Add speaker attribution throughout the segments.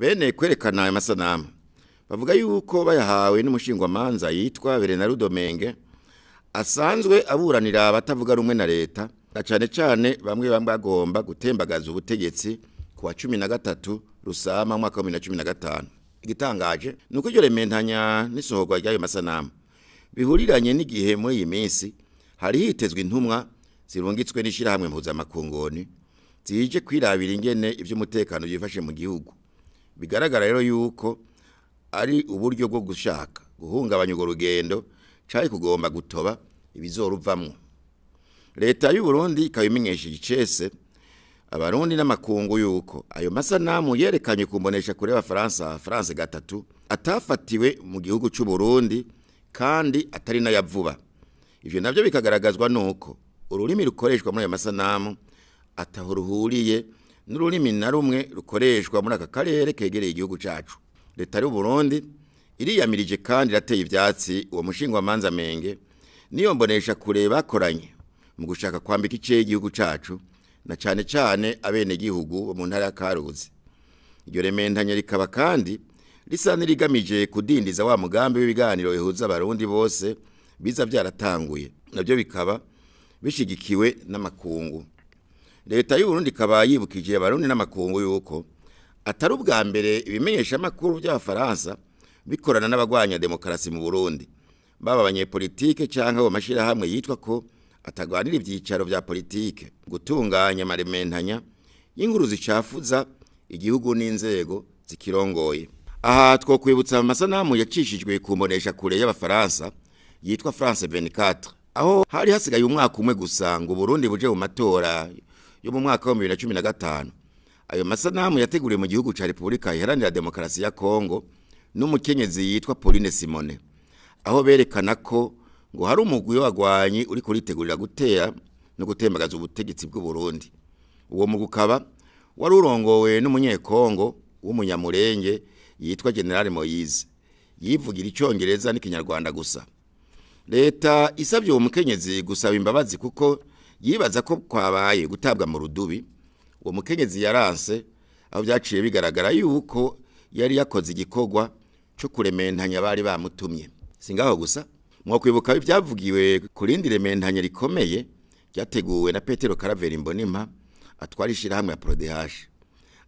Speaker 1: bene kwerekana ayo masanamu. Bavuga yuko bayahawe n'umushingwamanza yitwa Bernard Domenge asanzwe aburanira abatavuga rumwe na leta na cane cane bamwe bamwe bagomba gutembagaza ubutegetsi ku wa 13 rusama mwaka wa 2015 igitangaje nuko iryo rementanya n'isohorwa ry'ayo masanamu bihuriranye n'igihe muri iyi minsi hari hitezwe intumwa zirungitswe n'ishirahamwe mpuzamakungoni zije kwirabira ingene ivy'umutekano byifashe mu gihugu. Bigaragara rero yuko ari uburyo bwo gushaka guhungabanya urwo rugendo cari kugomba gutoba ibizoruvamwo. Leta y'u Burundi ikaba imenyesheje icese abarundi n'amakungu yuko ayo masanamu yerekanye kumbonesha kure y'abafaransa France gatatu atafatiwe mu gihugu c'u Burundi kandi atari na yavuba ivyo navyo bikagaragazwa nuko ururimi rukoreshwa muri ayo masanamu ataho ruhuriye n'ururimi na rumwe rukoreshwa muri aka karere kegereye igihugu cacu. Leta y'u Burundi iriyamirije kandi irateye ivyatsi uwo mushingwamanza menge niyo mbonesha kure bakoranye mu gushaka kwambika ice igihugu cacu na cane cane abene gihugu bo mu ntara ya Karuzi. Iryo rementanya rikaba kandi risa n'irigamije kudindiza wa mugambi w'ibiganiro bihuza abarundi bose biza byaratanguye na byo bikaba bishigikiwe n'amakungu. Leta y'u Burundi ikaba yibukije abarundi n'amakungu yuko atari ubwa mbere ibimenyesha makuru by'abafaransa bikorana n'abagwanya demokarasi mu Burundi. Baba abanyepolitike canke abo mashirahamwe yitwa ko atagwanira ivyicaro vya politike. Gutunganya marementanya y'inkuru zicafuza igihugu n'inzego zikirongoye. Aha twokwibutsa amasanamu yacishijwe ku mbonesha kure y'abafaransa yitwa France 24 aho hari hasigaye umwaka umwe gusa ngo Burundi buje mu matora yo mu mwaka wa 2015 ayo masanamu yateguriwe mu gihugu ca Republika Iharanira Demokarasi ya Kongo n'umukenyezi yitwa Pauline Simone. Aho berekana ko ngo hari umugwi w'abagwanyi uri kuritegurira gutera no gutembagaza ubutegetsi bw'u Burundi. Uwo mugwi ukaba wari urongowe n'umunyekongo w'umunyamurenge yitwa General Moise. Yivugira icyongereza n'ikinyarwanda gusa. Leta isabye uwo mukenyezi gusaba imbabazi kuko yibaza ko kwabaye gutabwa mu rudubi uwo mukenyezi yaranse aho byaciye bigaragara yuko yari yakoze igikorwa cyo kurementanya bari bamutumye. Singaho gusa mwakwibuka ibyavugiwe ku rindi rementanya rikomeye ryateguwe na Petero Caravera Imbonimpa atwara ishirahamwe ya PRODH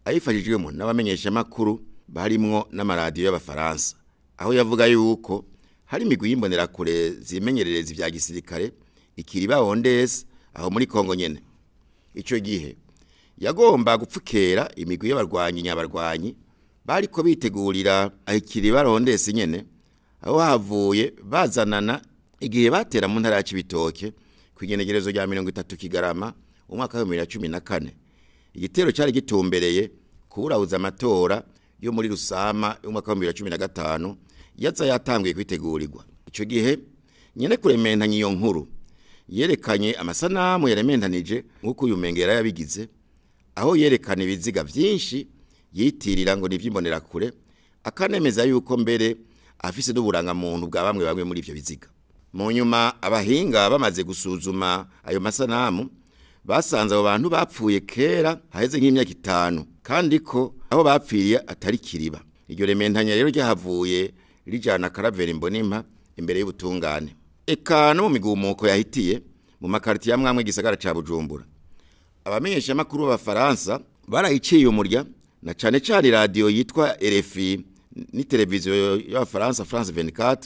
Speaker 1: ayifashijwemo n'abamenyeshamakuru barimwo n'amaradiyo y'abafaransa. Aho yavuga yuko hari imigwi y'imbonerakure zimenyerereza ibya gisirikare ikiriba Ondesi aho muri Kongo nyene. Ico gihe yagomba gupfukera imigwi y'abarwanyi nyabarwanyi bariko bitegurira ikiriba Ondesi nyene aho havuye bazanana igihe batera mu ntara ya Cibitoke kwigenegerezo rya 30 kigarama umwaka wa 2014 igitero cyari gitumbereye kuburabuza amatora yo muri rusama y'umwaka wa 2015 yaza yatanguye kwitegurirwa. Ico gihe nyene kurementanya iyo nkuru yerekanye amasanamu yarementanije nk'uko uyu mengera yabigize aho yerekana ibiziga vyinshi yitirira ngo nivy'imbonera kure akanemeza yuko mbere afise n'uburangamuntu bwa bamwe bamwe muri ivyo biziga. Mu nyuma abahinga bamaze gusuzuma ayo masanamu basanze abo bantu bapfuye kera haheze nk'imyaka itanu kandi ko aho bapfiriye atari kiriba. Iryo rementanya rero ryahavuye rijana karavera imbonimpa imbere y'ubutungane. Eka no mu migumuko yahitiye mu makariti ya mwamwe gisagara ca Bujumbura. Abamenyesha makuru b'abafaransa barayiciye umurya na cane cane radio yitwa RFI ni televiziyo y'abafaransa France 24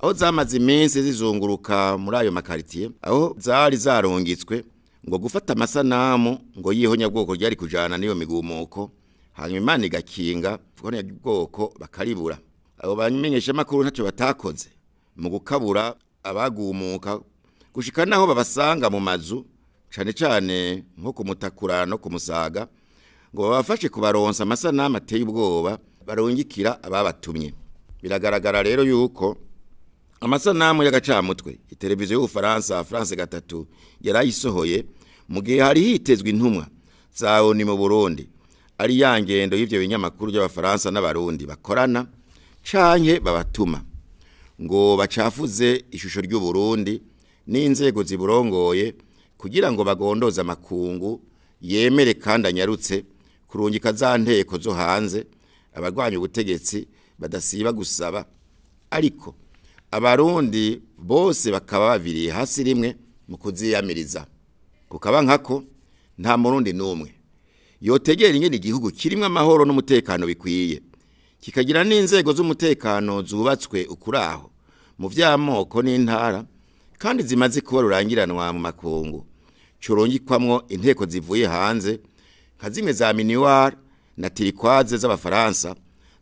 Speaker 1: aho zamaze iminsi zizunguruka muri ayo makaritiye aho zari zarungitswe ngo gufata amasanamu ngo yihonya bwoko ryari kujana niyo migumuko hanyuma imana igakinga kuko bwoko bakaribura. Abo bamenyesha makuru ntacyo batakoze mu gukabura abagumuka. Gushika naho babasanga mu mazu cane cane nko kumutakura no kumusaga ngo babafashe kubaronsa amasanamu ateye ubwoba barungikira ababatumye. Biragaragara rero yuko amasanamu y'agacamutwe iteleviziyo y'ubufaransa France gatatu yarayisohoye mu gihe hari hitezwe intumwa za ONU mu Burundi. Ari ya ngendo y'ivyo binyamakuru by'abafaransa n'abarundi bakorana canke babatuma. Ngo bacafuze ishusho ry'u Burundi n'inzego ziburongoye kugira ngo bagondoze amakungu yemere kandi anyarutse kurungika za nteko zo hanze abarwanya ubutegetsi badasiba gusaba. Ariko abarundi bose bakaba babiriye hasi rimwe mu kuziyamiriza. Kukaba nkako nta murundi n'umwe. Yotegera ingene igihugu kirimo amahoro n'umutekano bikwiye. Kikagira n'inzego z'umutekano zubatswe ukuraho mu vy'amoko n'intara kandi zimaze kuba rurangiranwa mu makungu. Corongikwamwo inteko zivuye hanze nka zimwe za minuar na tirikwaze z'abafaransa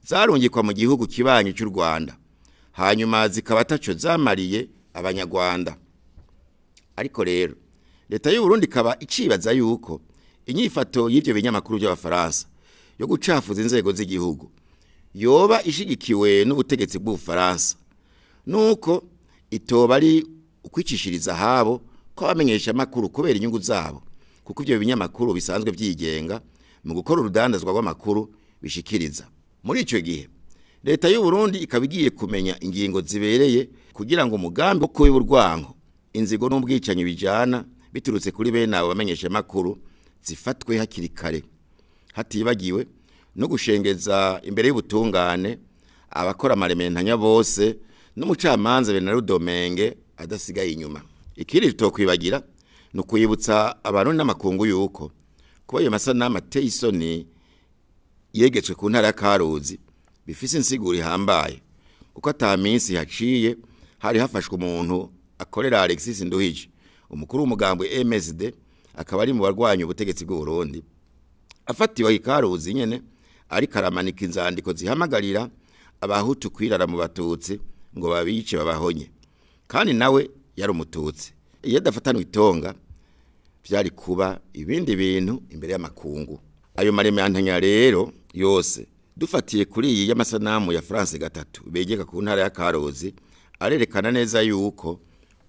Speaker 1: zarungikwa mu gihugu kibanyi cy'u Rwanda. Hanyuma zikaba ataco zamariye abanyarwanda. Ariko rero leta y'u Burundi ikaba icibaza yuko inyifato y'ivyo binyamakuru by'abafaransa yo gucafuza inzego z'igihugu yoba ishigikiwe n'ubutegetsi bw'ubufaransa. Nuko itoba ari ukwicishiriza habo ko abamenyesha amakuru kubera inyungu zabo. Kuko ivyo binyamakuru bisanzwe vyigenga mu gukora urudandazwa rw'amakuru bishikiriza. Muri ico gihe leta y'u Burundi ikaba igiye kumenya ingingo zibereye kugira ngo umugambi wo kubiba urwango inzigo n'ubwicanyi bijana biturutse kuri bene abo bamenyesha amakuru zifatwe hakiri kare. Hatibagiwe no gushengeza imbere y'ubutungane abakora amarementanya bose n'umucamanza Bernard Domenge adasigaye inyuma. Ikiri tutokwibagira no kuyibutsa abantu n'amakungu yuko kuba ayo masanamu ateye isoni yegetswe ku ntara ya Karuzi bifise insiguro ihambaye. Kuko ata minsi haciye hari hafashwe umuntu akorera Alexis Nduhije. Umukuru w'umugambwe MSD akaba ari mu barwanya ubutegetsi bw'u Burundi. Afatiwe ikaruzi nyene ariko aramanika inzandiko zihamagarira abahutu kwirara mu batutsi ngo babice babahonye. Kandi nawe yari umututsi. Iyo adafatanwa itonga vyari kuba ibindi bintu imbere y'amakungu. Ayo maremantanya rero yose dufatiye kuri iyi y'amasanamu ya France gatatu begeka ku ntara ya Karozi arerekana neza yuko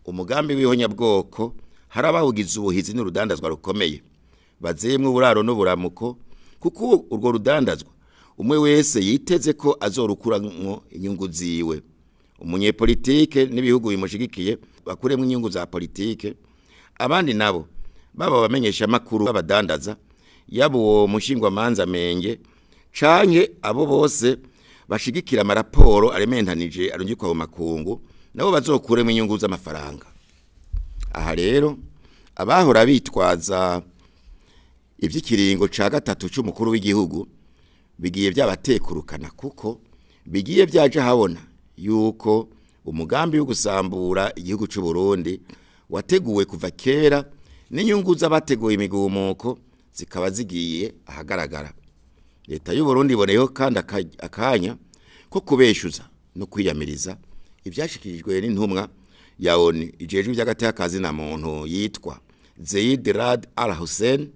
Speaker 1: umugambi w'ihonyabwoko hari abawugize ubuhizi n'urudandazwa rukomeye. Bazemwe uburaro n'uburamuko kuko urwo rudandazwa umwe wese yiteze ko azorukuramwo inyungu ziwe. Umunyepolitike n'ibihugu bimushigikiye bakuremwo inyungu za politike. Abandi nabo baba bamenyesha amakuru babadandaza yaba uwo mushingwamanza menge canke abo bose bashigikira amaraporo arementanije arungikwa mu makungu nabo bazokuremwo inyungu z'amafaranga. Aha rero abahora bitwaza ivy'ikiringo ca gatatu c'umukuru w'igihugu bigiye vyabatekurukana kuko bigiye vyaje habona yuko umugambi wo gusambura igihugu c'u Burundi wateguwe kuva kera n'inyungu z'abateguye imigumuko zikaba zigiye ahagaragara. Leta y'u Burundi iboneyeho kandi akanya ko kubeshuza no kwiyamiriza ivyashikirijwe n'intumwa ya ONU ijejwe ivy'agatekazi na muntu yitwa Zeid Rad Al Hussein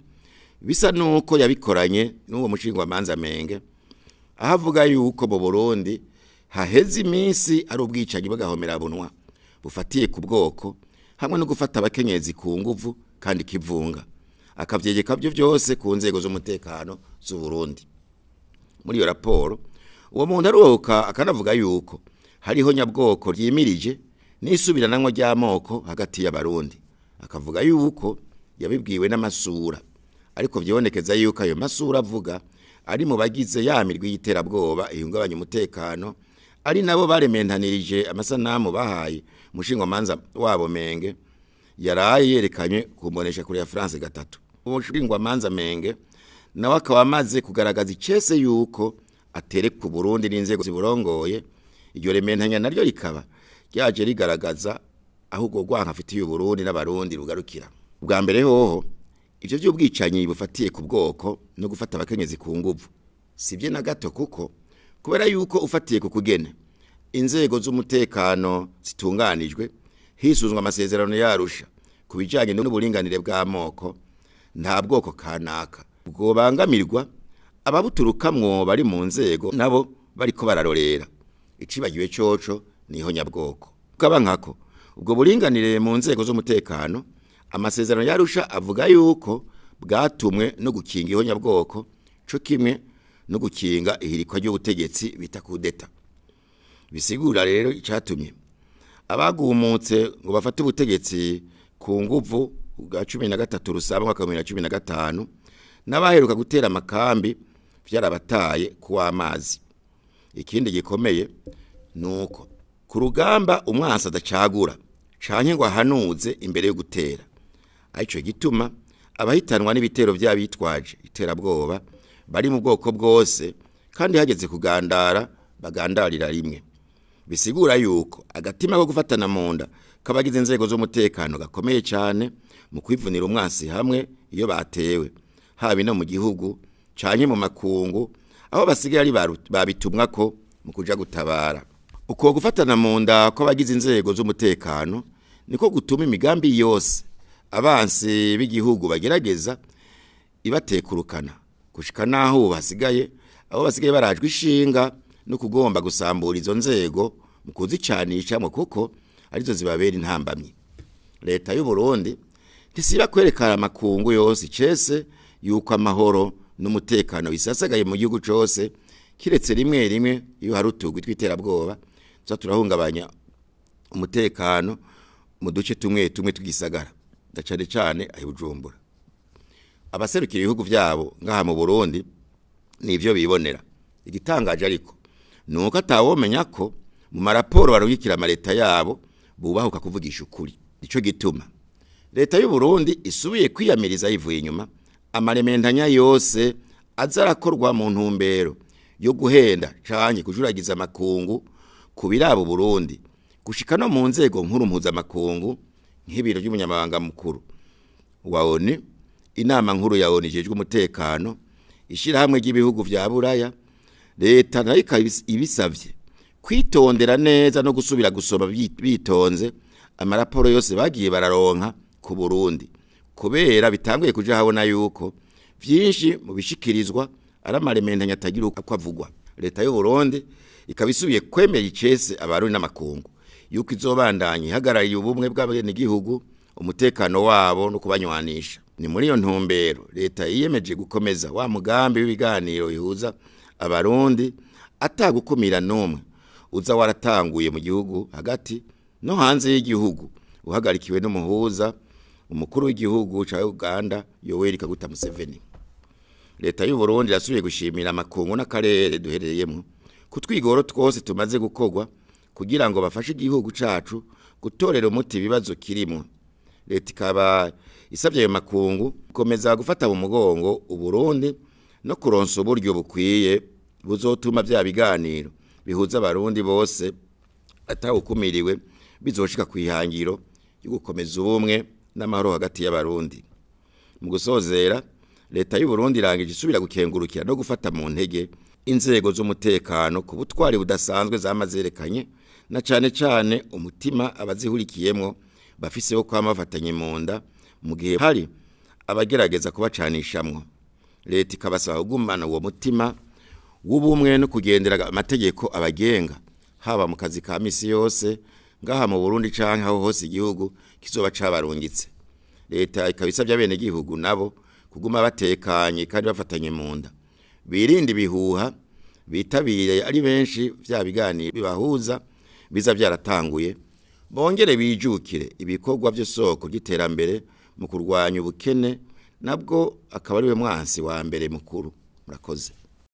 Speaker 1: bisa nuko yabikoranye n'uwo mushingwa manza menge ahavuga yuko mu Burundi haheze iminsi ari ubwicanyi bw'agahomera bunwa bufatiye ku bwoko hamwe no gufata abakenyezi ku nguvu kandi kivunga. Akavyegeka byo byose ku nzego z'umutekano z'u Burundi. Muri iyo raporo uwo muntu aruhuka akanavuga yuko hariho nyabwoko ryimirije n'isubirananwa ry'amoko hagati y'abarundi. Akavuga yuko yabibwiwe n'amasura. Ariko vyibonekeza yuko ayo masura avuga ari mu bagize yamirwi y'iterabwoba ihungabanya umutekano ari nabo barementanirije amasanamu bahaye umushinga manza wabo menge. Yaraye yerekanye kumbonesha kuri ya France gatatu. Umushinga manza menge nawe akaba amaze kugaragaza icese yuko atereka Burundi n'inzego ziburongoye. Iryo rementanya naryo rikaba ryaje rigaragaza aho ubwo rwanka afitiye Burundi n'abarundi rugarukira. Ubwa mbere hoho ivyo by'ubwicanyi bufatiye ku bwoko no gufata abakenyezi ku nguvu. Sibye na gato kuko kubera yuko ufatiye ku kugene inzego z'umutekano zitunganijwe hisuzwa amasezerano yarusha. Ku bijanye n'uburinganire bw'amoko nta bwoko kanaka. Ubwo bangamirwa ababuturukamwo bari mu nzego nabo bariko bararorera. Icibagiwe coco ni ho nyabwoko. Kaba nkako ubwo buringanire mu nzego z'umutekano amasezerano yarusha avuga yuko bwatumwe no gukinga ihonyabwoko co kimwe no gukinga ihirikwa ry'ubutegetsi bita kudeta. Bisigura rero icatumye. Abagumutse ngo bafate ubutegetsi ku nguvu bwa cumi na gatatu rusaba mwaka wa bibiri na cumi na gatanu n'abaheruka gutera amakambi vyarabataye kuw'amazi ikindi gikomeye nuko ku rugamba umwansi adacagura canke ngo ahanuze imbere yo gutera. Arico gituma abahitanwa n'ibitero vy'abitwaje iterabwoba bari mu bwoko bwose kandi hageze kugandara bagandarira rimwe. Bisigura yuko agatima ko gufatana mu nda k'abagize inzego z'umutekano gakomeye cyane mu kwivunira umwansi hamwe iyo batewe haba no mu gihugu canke mu makungu aho basigaye ari babitumwa ko mu kuja gutabara. Uko gufatana mu nda kw'abagize inzego z'umutekano niko gutuma imigambi yose abansi b'igihugu bagerageza ibatekurukana. Gushika naho basigaye abo basigaye barajwe ishinga no kugomba gusambura izo nzego mu kuzicanishamwe kuko ari zo zibabera intambamyi. Leta y'u Burundi ntisiba kwerekana amakungu yose icese yuko amahoro n'umutekano bisasagaye mu gihugu cose kiretse rimwe rimwe iyo hari utugwi tw'iterabwoba tuza turahungabanya umutekano mu duce tumwe tumwe tugisagara ndacane cane ahi Bujumbura. Abaserukira ibihugu vyabo ngaha mu Burundi nivyo bibonera. Igitangaje ariko nuko atawomenya ko mu maraporo barungikira amaleta yabo bubahuka kuvugisha ukuri. Ico gituma. Leta y'u Burundi isubiye kwiyamiriza yivuye inyuma amarementanya yose azarakorwa mu ntumbero yo guhenda canke kujuragiza amakungu ku birabo Burundi gushika no mu nzego nkuru mpuzamakungu nk'ibiro by'umunyamabanga mukuru. Wa ONU inama nkuru ya ONU ijejwe umutekano ishirahamwe ry'ibihugu vya Buraya leta na yo ibisavye kwitondera neza no gusubira gusoma bitonze amaraporo yose bagiye bararonka ku Burundi. Kubera bitanguye kuja habona yuko vyinshi mu bishikirizwa ari amarementanya atagira uko avugwa. Leta y'u Burundi ikabisubiye kwemera icese abarundi n'amakungu. Yuko izobandanya ihagarariye ubumwe bw'abenegihugu umutekano wabo no kubanywanisha. Ni muri iyo ntumbero leta yiyemeje gukomeza wa mugambi w'ibiganiro bihuza abarundi atagukumira n'umwe. Uza waratanguye mu gihugu hagati no hanze y'igihugu. Uhagarikiwe n'umuhuza umukuru w'igihugu ca Uganda Yoweri Kaguta Museveni. Leta y'u Burundi yasubiye gushimira amakungu n'akarere duherereyemo. Kutwigoro twose tumaze gukorwa kugira ngo bafashe igihugu cacu gutorera umuti ibibazo kirimo. Leta ikaba isabye ayo makungu gukomeza gufata mu mugongo uburundi no kuronsa uburyo bukwiye buzotuma bya biganiro bihuza abarundi bose atawukumiriwe bizoshika ku ihangiro ryo gukomeza ubumwe n'amahoro hagati y'abarundi. Mu gusozera leta y'u Burundi irangije isubira gukengurukira no gufata mu ntege inzego z'umutekano ku butwari budasanzwe zamazerekanye na cane cane umutima abazihurikiyemwo bafise wo kwama bafatanye mu nda mu gihe hari abagerageza kubacanishamwo. Leta ikabasaba kugumana uwo mutima w'ubumwe no kugendera amategeko abagenga haba mu kazi ka misi yose ngaha mu Burundi canke aho hose igihugu kizoba cabarungitse. Leta ikabisabye abene gihugu nabo kuguma batekanye kandi bafatanye mu nda. Birinde ibihuha bitabiriye ari benshi vya biganiro bibahuza biza byaratanguye bongere bijukire ibikorwa by'isoko ry'iterambere mu kurwanya ubukene nabwo akaba ari we mwansi wa mbere mukuru. Murakoze.